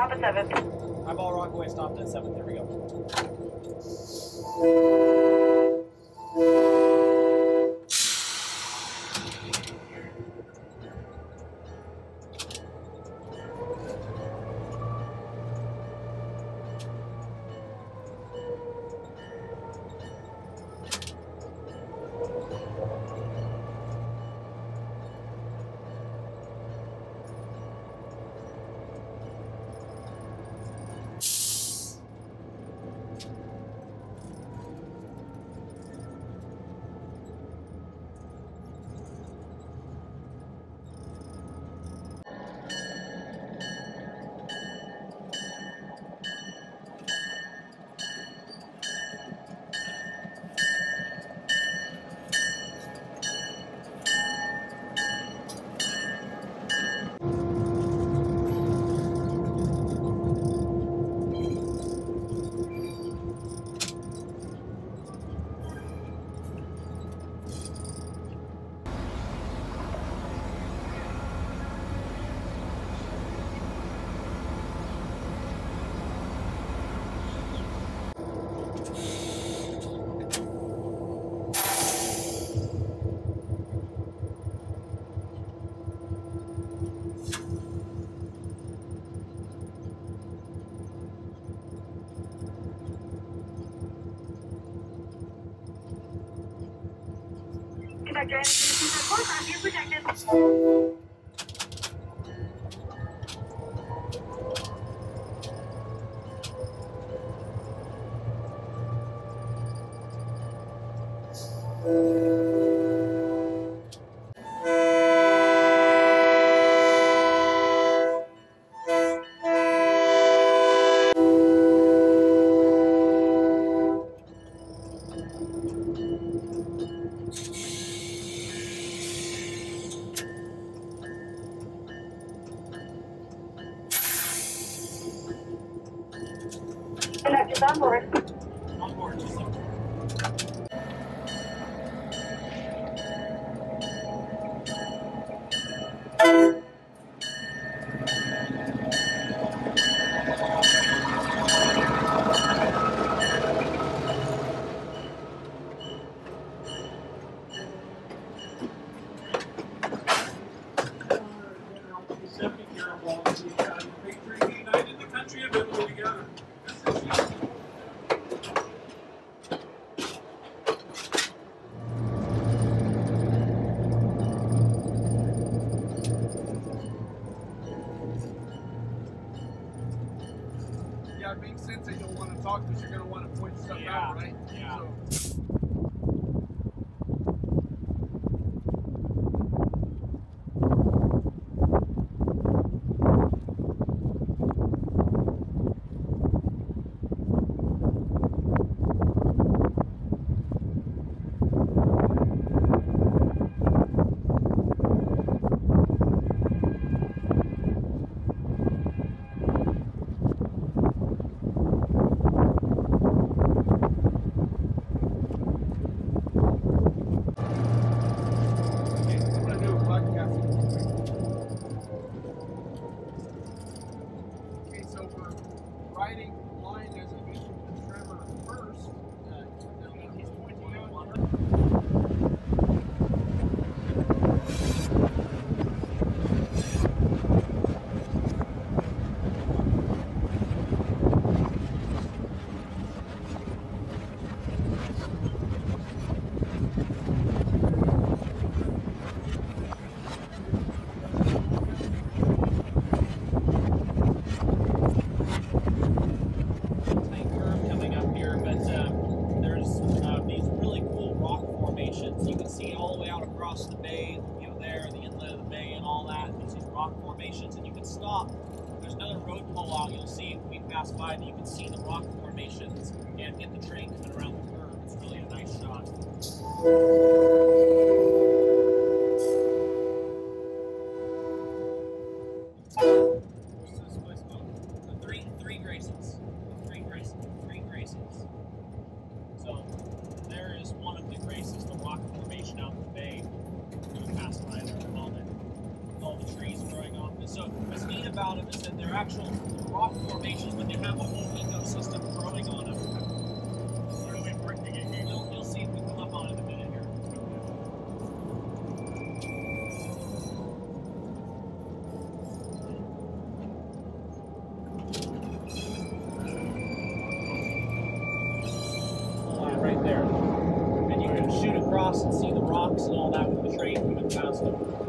stop at 7th. Eyeball Rockaway stopped at 7th. There we go. again. This is the first unable makes sense that you'll want to talk because you're going to want to point stuff Yeah, out, right? yeah. So, okay, I'm going to do a podcast. Okay, so we're riding line as I mentioned with Trevor first. Uh, now he's pointing out. tight curve coming up here, but um, there's uh, these really cool rock formations. You can see all the way out across the bay, you know, there, the inlet of the bay and all that. There's these rock formations, and you can stop. There's another road pull out you'll see when we pass by, and you can see the rock formations and get the train coming around the curve. It's really a nice shot. Out in the bay. We passed by there at the moment. All the trees growing off this So what's neat about them is that they're actual rock formations, but they have a whole ecosystem growing on them. Really working it here. You'll, you'll see if we come up on it in a minute here. Right there. And you can shoot across and see the rocks and all that with the train coming past them.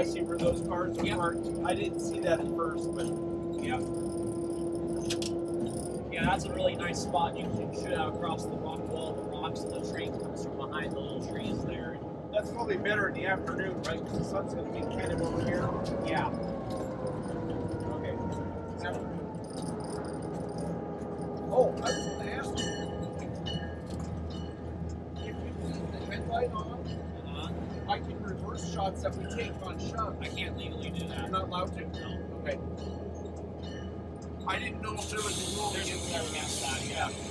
I see where those cars are Yep. parked. I didn't see that at first, but Yeah. Yeah, that's a really nice spot. You can shoot out across the rock wall, the rocks, and the train comes from behind the little trees there. that's probably better in the afternoon, right? Because the sun's going to be kind of over here. Yeah. Reverse shots that we take on shunt. I can't legally do I'm that. not allowed to? No. Okay. I didn't know if there was a rule There's a against rule against that, yeah.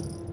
you